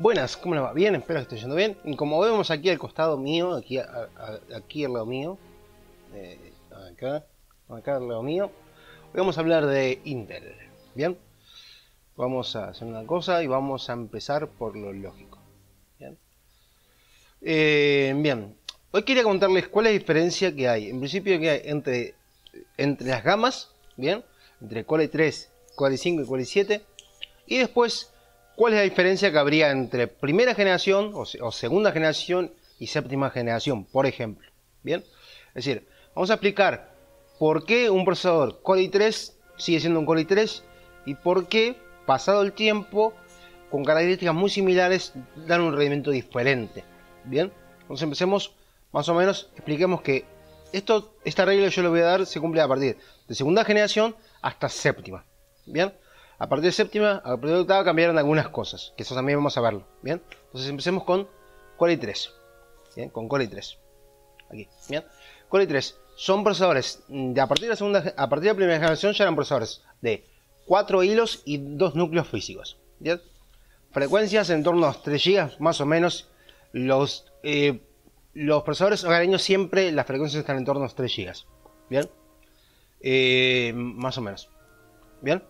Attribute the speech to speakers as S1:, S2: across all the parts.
S1: Buenas, ¿cómo les va? Bien, espero que esté yendo bien. Como vemos aquí al costado mío, aquí, aquí al lado mío, eh, acá, acá al lado mío, hoy vamos a hablar de Intel. Bien, vamos a hacer una cosa y vamos a empezar por lo lógico. Bien, eh, bien. hoy quería contarles cuál es la diferencia que hay, en principio, que hay entre, entre las gamas, bien, entre Core 3, Core 5 y Core 7, y después ¿Cuál es la diferencia que habría entre primera generación o, segunda generación y séptima generación, por ejemplo? Bien, es decir, vamos a explicar por qué un procesador Core i3 sigue siendo un Core i3 y por qué, pasado el tiempo, con características muy similares, dan un rendimiento diferente. Bien, entonces empecemos más o menos, expliquemos que esto, esta regla yo le voy a dar se cumple a partir de segunda generación hasta séptima. Bien, a partir de séptima, a partir de octava cambiaron algunas cosas, que eso también vamos a verlo, ¿bien? Entonces empecemos con Core i3, ¿bien? Con Core i3. Aquí, ¿bien? Core i3 son procesadores, a partir de la segunda, a partir de la primera generación ya eran procesadores de 4 hilos y 2 núcleos físicos, ¿bien? Frecuencias en torno a 3 GB, más o menos. Los, eh, los procesadores hogareños siempre las frecuencias están en torno a 3 GB, ¿bien? Eh, más o menos, ¿bien?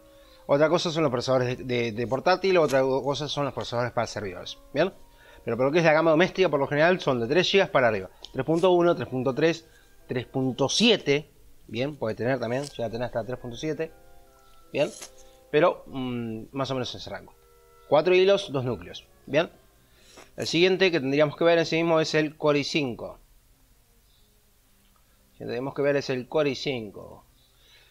S1: Otra cosa son los procesadores de, portátil, otra cosa son los procesadores para servidores. ¿Bien? Pero por lo que es la gama doméstica, por lo general son de 3 GB para arriba. 3.1, 3.3, 3.7. Bien, puede tener también, llega a tener hasta 3.7. Bien, pero mm, más o menos en ese rango. 4 hilos, 2 núcleos. Bien, el siguiente que tendríamos que ver en sí mismo es el Core i5. Que tenemos que ver es el Core i5.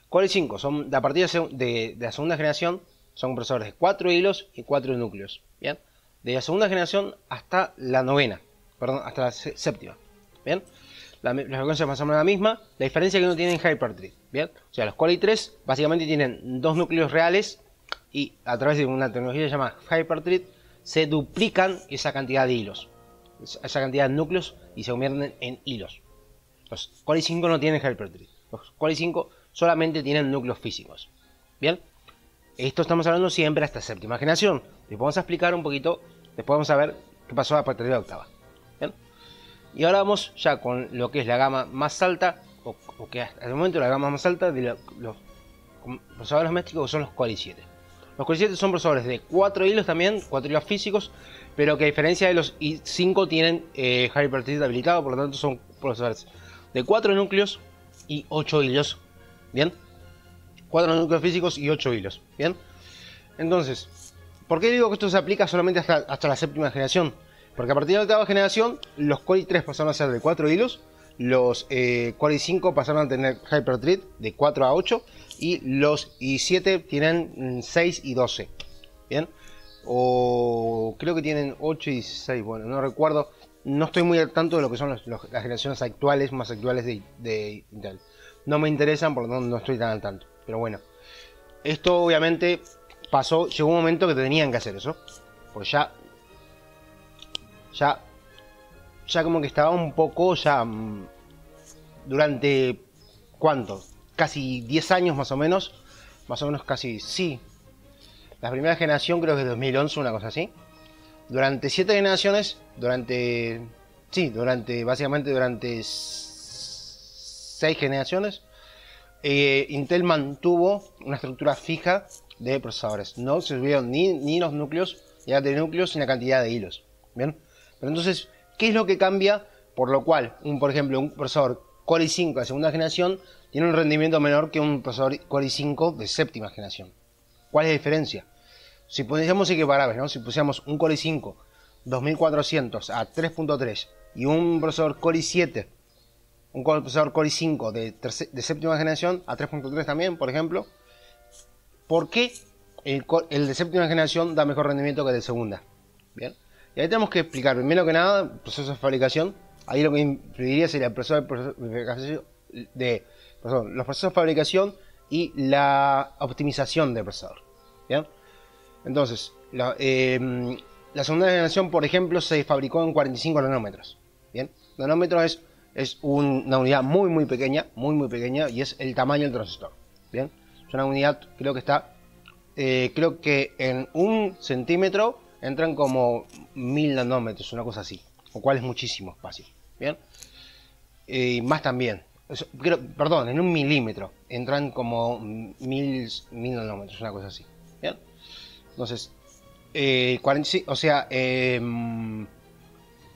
S1: Core i5 son a partir de, la segunda generación, son procesadores de 4 hilos y 4 núcleos. Bien, de la segunda generación hasta la novena, perdón, hasta la séptima. Bien, la, frecuencia es más o menos la misma. La diferencia es que no tienen Hyperthread. Bien, o sea, los Core i3 básicamente tienen dos núcleos reales y a través de una tecnología llamada Hyperthread se duplican esa cantidad de hilos, esa cantidad de núcleos y se convierten en hilos. Los Core i5 no tienen Hyperthread. Los Core i5 solamente tienen núcleos físicos. Bien, esto estamos hablando siempre hasta séptima generación. Después vamos a explicar un poquito, después vamos a ver qué pasó a partir de la octava. Bien, y ahora vamos ya con lo que es la gama más alta, o, que hasta el momento la gama más alta de los procesadores domésticos son los Core i7. Los Core i7 son procesadores de 4 hilos también, 4 hilos físicos, pero que a diferencia de los i5 tienen eh, Hyperthread habilitado, por lo tanto son procesadores de 4 núcleos y 8 hilos ¿Bien? Cuatro núcleos físicos y ocho hilos. ¿Bien? Entonces, ¿por qué digo que esto se aplica solamente hasta, la séptima generación? Porque a partir de la octava generación, los Core i3 pasaron a ser de 4 hilos, los eh, Core i5 pasaron a tener Hyperthread de 4 a 8 y los i7 tienen 6 y 12. ¿Bien? O creo que tienen 8 y 6, bueno, no recuerdo. No estoy muy al tanto de lo que son las generaciones actuales, más actuales de Intel no me interesan porque no, no estoy tan al tanto. Pero bueno, esto obviamente pasó, llegó un momento que tenían que hacer eso. Pues ya, ya, ya como que estaba un poco ya mm, durante, ¿cuánto? Casi 10 años más o menos. Más o menos casi, sí. La primera generación creo que es 2011, una cosa así. Durante 7 generaciones, durante, sí, durante, básicamente durante seis generaciones, eh, Intel mantuvo una estructura fija de procesadores. No se subieron ni, los núcleos, ni la de núcleos, ni la cantidad de hilos. Bien, pero entonces, ¿qué es lo que cambia? Por lo cual, un, por ejemplo, un procesador Core i5 de segunda generación tiene un rendimiento menor que un procesador Core i5 de séptima generación. ¿Cuál es la diferencia? Si pusiéramos equiparables, ¿no? si pusiéramos un Core i5 2400 a 3.3 y un procesador Core i7 un procesador Core i5 de, séptima generación a 3.3 también, por ejemplo. ¿Por qué el, de séptima generación da mejor rendimiento que el de segunda? Bien. Y ahí tenemos que explicar, primero que nada, proceso de fabricación. Ahí lo que influiría sería el proceso de, los procesos de fabricación y la optimización del procesador. Bien. Entonces, la, em, la segunda generación, por ejemplo, se fabricó en 45 nanómetros. Bien. Nanómetros es es una unidad muy muy pequeña, muy muy pequeña y es el tamaño del transistor. Bien, es una unidad, creo que está, eh, creo que en un centímetro entran como 1000 nanómetros, una cosa así, lo cual es muchísimo espacio. Bien, y más también, perdón, en un milímetro entran como 1000 nanómetros, una cosa así. Bien, entonces, eh, o sea, em,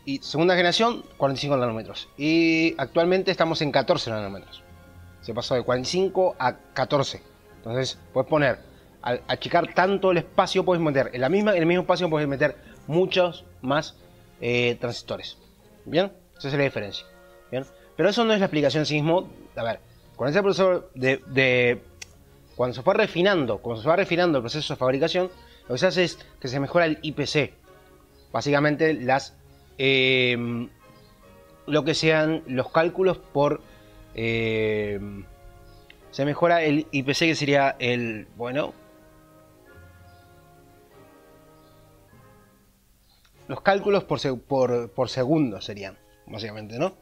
S1: y segunda generación, 45 nanómetros. Y actualmente estamos en 14 nanómetros. Se pasó de 45 a 14. Entonces, puedes poner, al achicar tanto el espacio, puedes meter, en, la misma, en el mismo espacio puedes meter muchos más eh, transistores. ¿Bien? Esa es la diferencia. ¿Bien? Pero eso no es la explicación mismo. A ver, con ese proceso de cuando se fue refinando, cuando se va refinando el proceso de fabricación, lo que se hace es que se mejora el IPC. Básicamente las eh, lo que sean los cálculos por eh, se mejora el IPC que sería el bueno los cálculos por, por, segundo serían básicamente no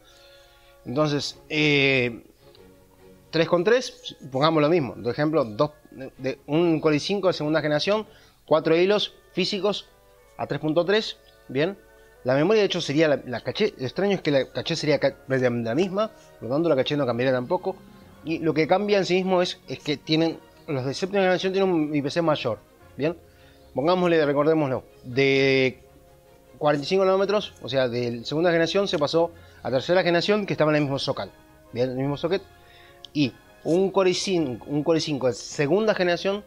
S1: entonces 3 eh, con 3 pongamos lo mismo. Por ejemplo dos, de, un Core i5 de segunda generación 4 hilos físicos a 3.3 bien la memoria de hecho sería la, caché, lo extraño es que la caché sería la misma, por lo tanto la caché no cambiaría tampoco. Y lo que cambia en sí mismo es, es que tienen, los de séptima generación tienen un IPC mayor, ¿bien? Pongámosle, recordémoslo, de 45 nanómetros, o sea, de segunda generación se pasó a tercera generación que estaba en el mismo socket, ¿bien? El mismo socket. Y un Core i5, un Core i5 de segunda generación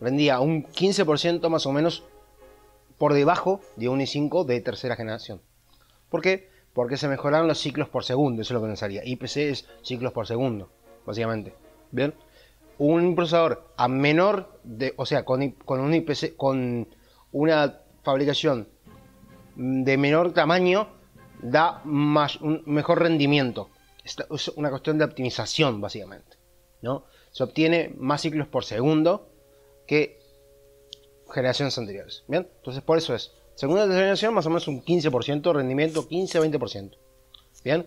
S1: rendía un 15% más o menos por debajo de un i5 de tercera generación. ¿Por qué? Porque se mejoraron los ciclos por segundo, eso es lo que nos salía. IPC es ciclos por segundo, básicamente. ¿Bien? Un procesador a menor de, o sea, con, con un IPC, con una fabricación de menor tamaño, da más, un mejor rendimiento. Es una cuestión de optimización, básicamente. ¿no? Se obtiene más ciclos por segundo que generaciones anteriores. Bien, entonces por eso es segunda generación más o menos un 15% rendimiento, 15-20%. Bien,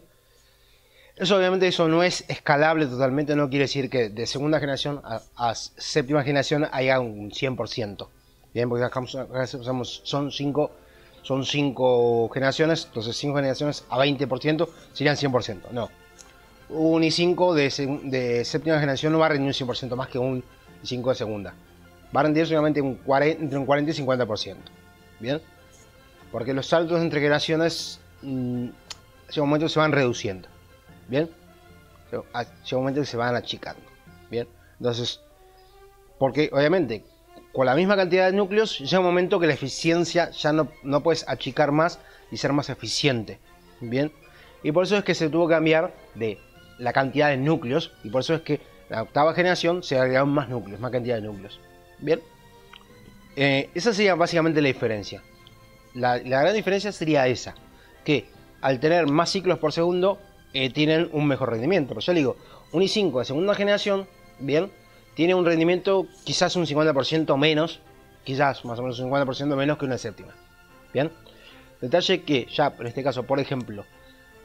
S1: eso obviamente eso no es escalable totalmente, no quiere decir que de segunda generación a, séptima generación haya un 100%. Bien, porque acá son 5 son cinco generaciones, entonces 5 generaciones a 20% serían 100%. No. Un i5 de, de séptima generación no va a rendir un 100% más que un i5 de segunda va a rendir solamente un 40, entre un 40 y 50%. ¿Bien? Porque los saltos entre generaciones mmm, llega un momento que se van reduciendo. ¿Bien? Llega un momento que se van achicando. ¿Bien? Entonces, porque obviamente con la misma cantidad de núcleos llega un momento que la eficiencia ya no, no puedes achicar más y ser más eficiente. ¿Bien? Y por eso es que se tuvo que cambiar de la cantidad de núcleos y por eso es que la octava generación se agregaron más núcleos, más cantidad de núcleos. Bien. Eh, esa sería básicamente la diferencia. La, gran diferencia sería esa. Que al tener más ciclos por segundo, eh, tienen un mejor rendimiento. Pero yo le digo, un i5 de segunda generación, bien, tiene un rendimiento quizás un 50% menos, quizás más o menos un 50% menos que una séptima. Bien. Detalle que ya, en este caso, por ejemplo,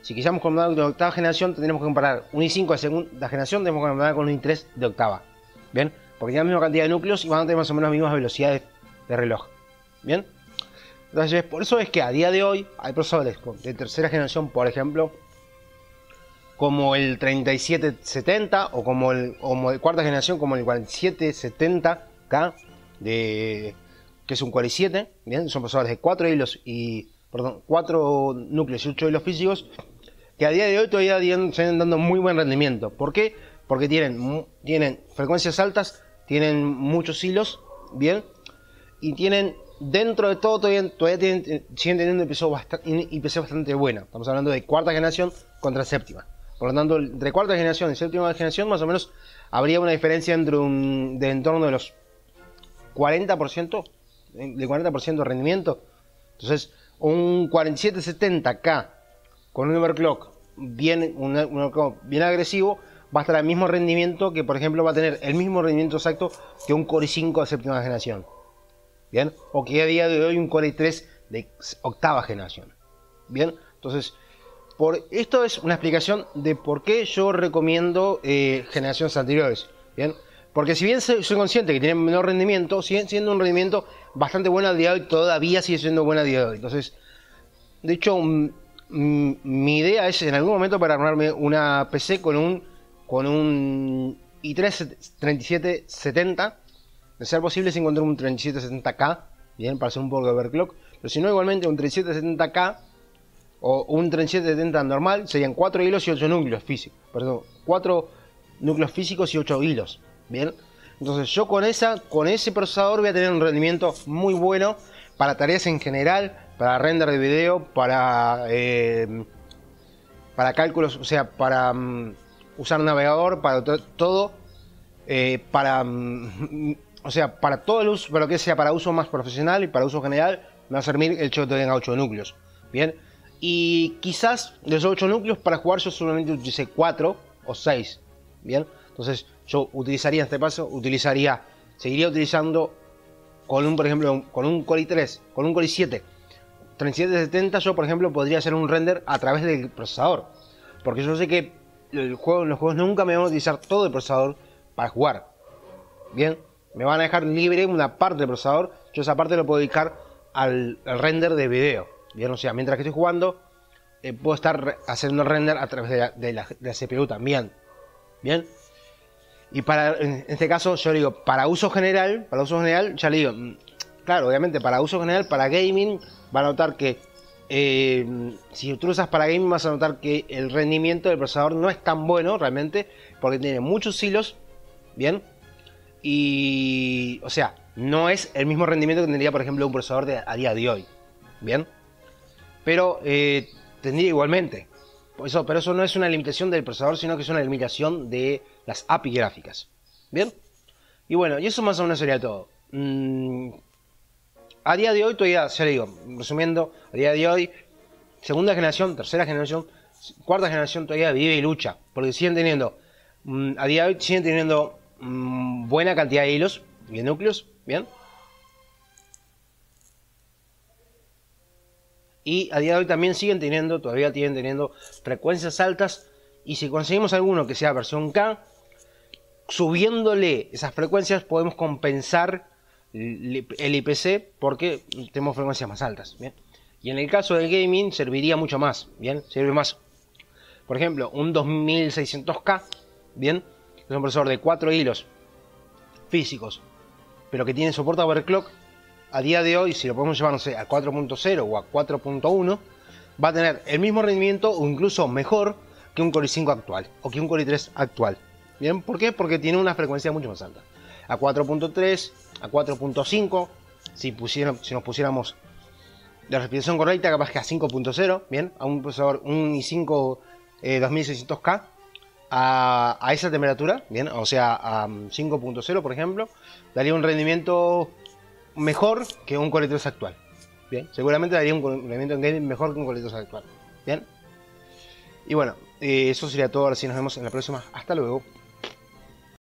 S1: si quisiéramos comparar de octava generación, tendríamos que comparar un i5 de segunda generación, tenemos que comparar con un i3 de octava. Bien porque tienen la misma cantidad de núcleos y van a tener más o menos las mismas velocidades de reloj. ¿Bien? Entonces, por eso es que a día de hoy hay procesadores de tercera generación, por ejemplo, como el 3770 o como el, de cuarta generación, como el 4770K, de, que es un Core i7, ¿bien? Son procesadores de 4 hilos y, perdón, 4 núcleos y 8 hilos físicos, que a día de hoy todavía están dando muy buen rendimiento. ¿Por qué? Porque tienen, tienen frecuencias altas tienen muchos hilos, bien, y tienen, dentro de todo, todavía, tienen, siguen teniendo IPC bastante, buena. Estamos hablando de cuarta generación contra séptima. Por lo tanto, entre cuarta generación y séptima generación, más o menos, habría una diferencia entre un, de en torno de los 40%, de 40% de rendimiento. Entonces, un 4770K con un overclock bien, un overclock bien agresivo va a estar al mismo rendimiento que, por ejemplo, va a tener el mismo rendimiento exacto que un Core i5 de séptima generación. ¿Bien? O que a día de hoy un Core i3 de octava generación. ¿Bien? Entonces, por esto es una explicación de por qué yo recomiendo eh, generaciones anteriores. ¿Bien? Porque si bien soy consciente que tiene menor rendimiento, sigue siendo un rendimiento bastante bueno al día de hoy, todavía sigue siendo bueno al día de hoy. Entonces, de hecho, mi idea es en algún momento para armarme una PC con un, con un i3 3770, de ser posible si encontrar un 3770K, bien, para hacer un poco de overclock, pero si no, igualmente un 3770K o un 3770 normal serían 4 hilos y 8 núcleos físicos, perdón, 4 núcleos físicos y 8 hilos. Bien, entonces yo con esa, con ese procesador voy a tener un rendimiento muy bueno para tareas en general, para render de video, para eh, para cálculos, o sea, para um, usar navegador, para todo, eh, para um, o sea, para todo el uso, para lo que sea para uso más profesional y para uso general, me va a servir el hecho que tenga 8 núcleos. Bien, y quizás de esos 8 núcleos para jugar yo solamente utilice 4 o 6. Bien, entonces yo utilizaría este paso, utilizaría, seguiría utilizando con un, por ejemplo, con un Core i3, con un Core i7, 3770 yo, por ejemplo, podría hacer un render a través del procesador. Porque yo sé que el juego, los juegos nunca me van a utilizar todo el procesador para jugar. Bien, me van a dejar libre una parte del procesador, yo esa parte lo puedo dedicar al, render de video. Bien, o sea, mientras que estoy jugando, eh, puedo estar haciendo el render a través de la, de la CPU también. Bien, y para, en este caso, yo digo, para uso general, para uso general, ya le digo, mm, claro, obviamente para uso general, para gaming, va a notar que eh, si tú lo usas para gaming vas a notar que el rendimiento del procesador no es tan bueno realmente, porque tiene muchos hilos, ¿bien? Y, o sea, no es el mismo rendimiento que tendría, por ejemplo, un procesador a día de hoy, ¿bien? Pero eh, tendría igualmente. Eso, pero eso no es una limitación del procesador, sino que es una limitación de las API gráficas. ¿Bien? Y bueno, y eso más o menos sería todo. Mm, a día de hoy todavía, ya le digo, resumiendo, a día de hoy, segunda generación, tercera generación, cuarta generación todavía vive y lucha, porque siguen teniendo, mm, a día de hoy siguen teniendo mm, buena cantidad de hilos y de núcleos, ¿bien? Y a día de hoy también siguen teniendo, todavía siguen teniendo frecuencias altas. Y si conseguimos alguno que sea versión K, subiéndole esas frecuencias podemos compensar el IPC porque tenemos frecuencias más altas. ¿bien? Y en el caso del gaming serviría mucho más. Bien, sirve más. Por ejemplo, un 2600K, bien, es un procesador de 4 hilos físicos, pero que tiene soporte overclock. A día de hoy, si lo podemos llevar, no sé, a 4.0 o a 4.1, va a tener el mismo rendimiento o incluso mejor que un Core i5 actual o que un Core i3 actual. ¿Bien? ¿Por qué? Porque tiene una frecuencia mucho más alta. A 4.3, a 4.5, si, si nos pusiéramos la respiración correcta, capaz que a 5.0, ¿bien? A un procesador, un i5 2600K, eh, a, a, esa temperatura, ¿bien? O sea, a 5.0, por ejemplo, daría un rendimiento mejor que un Core 3 actual. Bien, seguramente daría un rendimiento en gaming mejor que un Core 3 actual. Bien. Y bueno, eh, eso sería todo. Ahora sí nos vemos en la próxima. Hasta luego.